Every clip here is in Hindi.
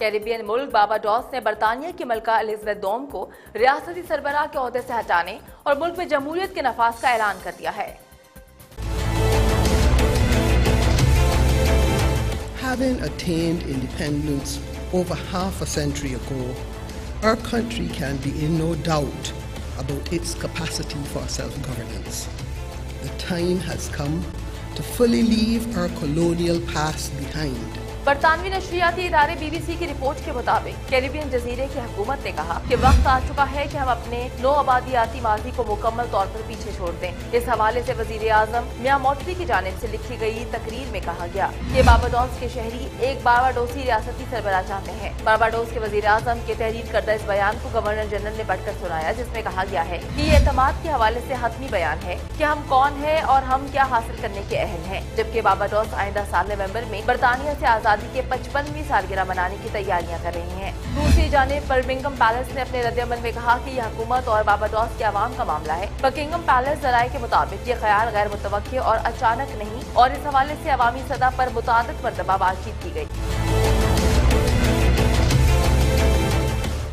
कैरिबियन मुल्क बाबाडोस ने बरतानिया की मलका एलिजबेथ डोम को रियासती सरबराह के अहदे से हटाने और मुल्क में जमहूरियत के नफाज का ऐलान कर दिया है Having attained independence over half a century ago, our country can be in no doubt about its capacity for self-governance. The time has come to fully leave our colonial past behind बरतानवी नशरियाती इदारे बीबीसी की रिपोर्ट के मुताबिक कैरिबियन जजीरे की हुकूमत ने कहा कि वक्त आ चुका है कि हम अपने नो आबादियाती माजी को मुकम्मल तौर पर पीछे छोड़ दें। इस हवाले से वज़ीर आज़म मियाँ मोटली की जानब से लिखी गई तकरीर में कहा गया कि बाबाडोस के शहरी एक बाबाडोसी रियासती सरबरा चाहते हैं। बाबाडोस के वज़ीर आज़म के तहरीर करदा इस बयान को गवर्नर जनरल ने पढ़कर सुनाया, जिसमें कहा गया है की ये एतमाद के हवाले ऐसी हतमी बयान है की हम कौन है और हम क्या हासिल करने के अहल हैं। जबकि बाबाडोस आइंदा साल नवंबर में बरतानिया ऐसी आज़ादी आज़ादी के पचपनवीं सालगिरह मनाने की तैयारियाँ कर रही हैं। दूसरी जानब बर्मिंगम पैलेस ने अपने रद्दमल में कहा कि यह हुकूमत और बाबाडोस के आवाम का मामला है। बकिंगम पैलेस जराये के मुताबिक ये ख्याल गैर मुतव और अचानक नहीं, और इस हवाले ऐसी अवामी सतह पर मुताद मरतबा बातचीत की गई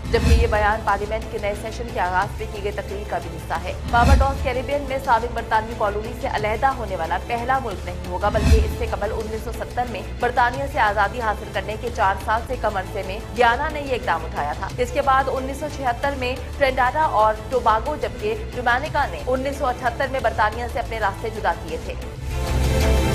जबकि ये बयान पार्लियामेंट के नए सेशन के आगाज़ में की गई तकरीर का भी हिस्सा है। बाबाडोस कैरिबियन में सबक बरतानवी कॉलोनी से अलहदा होने वाला पहला मुल्क नहीं होगा, बल्कि इससे कबल 1970 में बरतानिया से आज़ादी हासिल करने के चार साल से कम अरसे में ग्याना ने ये इकदाम उठाया था। इसके बाद उन्नीस सौ छिहत्तर में ट्रेंडारा और टोबागो, जबकि जुमैनिका ने उन्नीस सौ अठहत्तर में बरतानिया से अपने रास्ते जुदा किए थे।